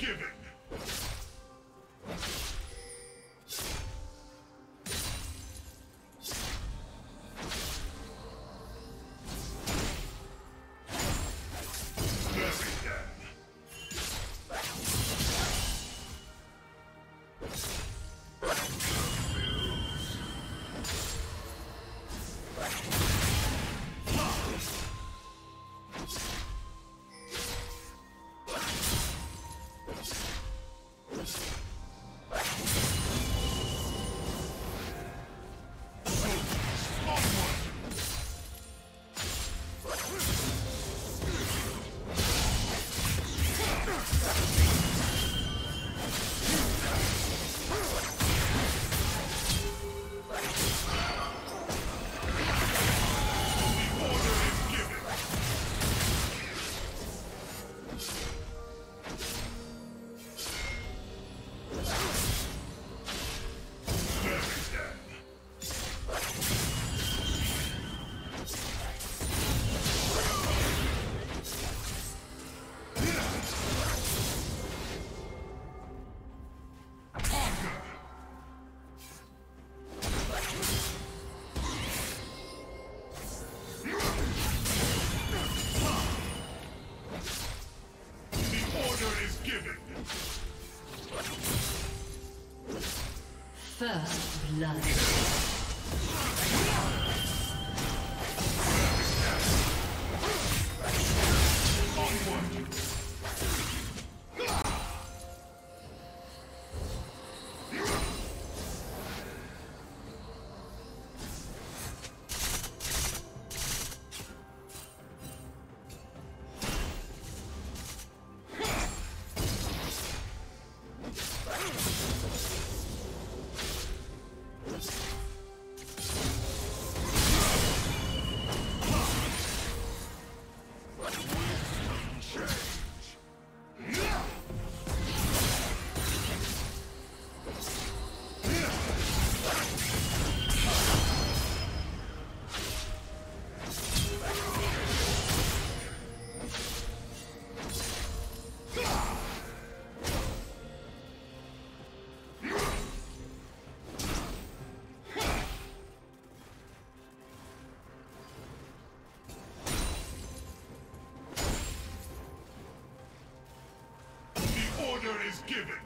given. First blood. Order is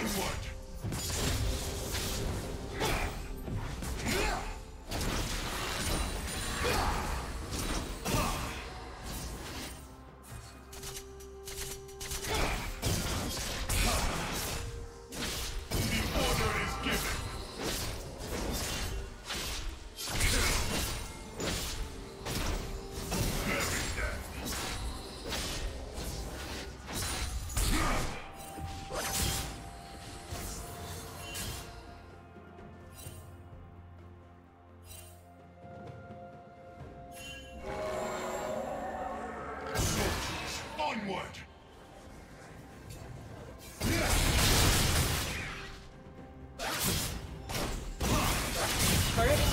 Onward!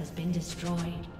Has been destroyed.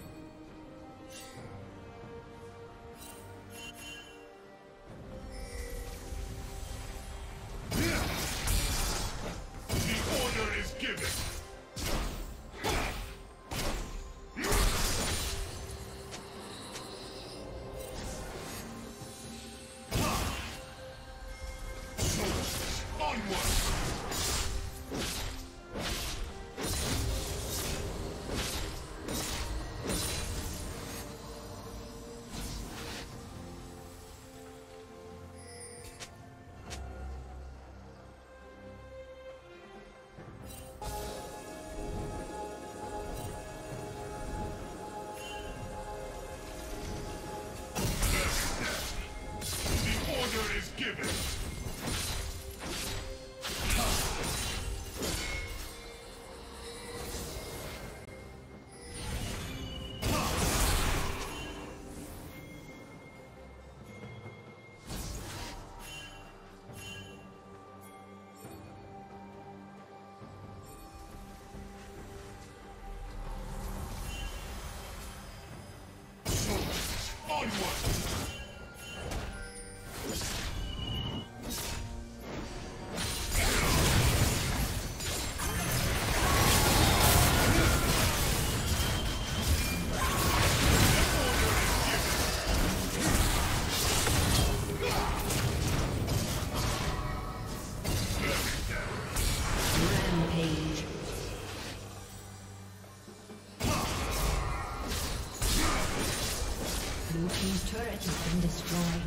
Onward! Destroyed.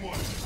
Soldiers,